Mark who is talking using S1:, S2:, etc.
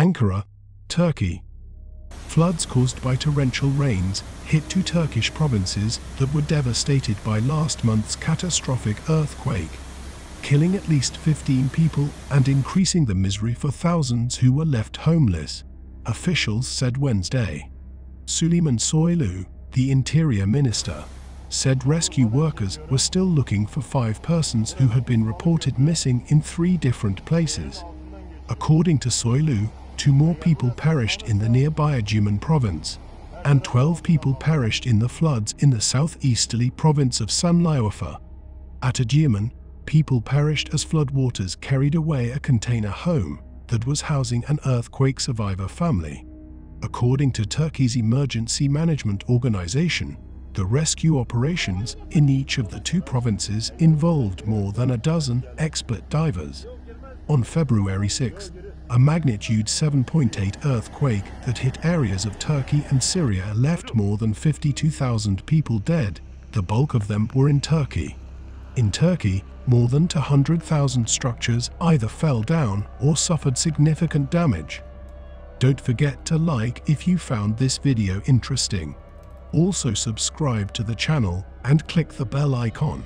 S1: Ankara, Turkey. Floods caused by torrential rains hit two Turkish provinces that were devastated by last month's catastrophic earthquake, killing at least 15 people and increasing the misery for thousands who were left homeless, officials said Wednesday. Suleiman Soylu, the interior minister, said rescue workers were still looking for five persons who had been reported missing in three different places. According to Soylu, two more people perished in the nearby Adiyaman province, and 12 people perished in the floods in the southeasterly province of Sanliurfa. At Adiyaman, people perished as floodwaters carried away a container home that was housing an earthquake survivor family. According to Turkey's emergency management organization, the rescue operations in each of the two provinces involved more than a dozen expert divers. On February 6, a magnitude 7.8 earthquake that hit areas of Turkey and Syria left more than 52,000 people dead. The bulk of them were in Turkey. In Turkey, more than 200,000 structures either fell down or suffered significant damage. Don't forget to like if you found this video interesting. Also subscribe to the channel and click the bell icon.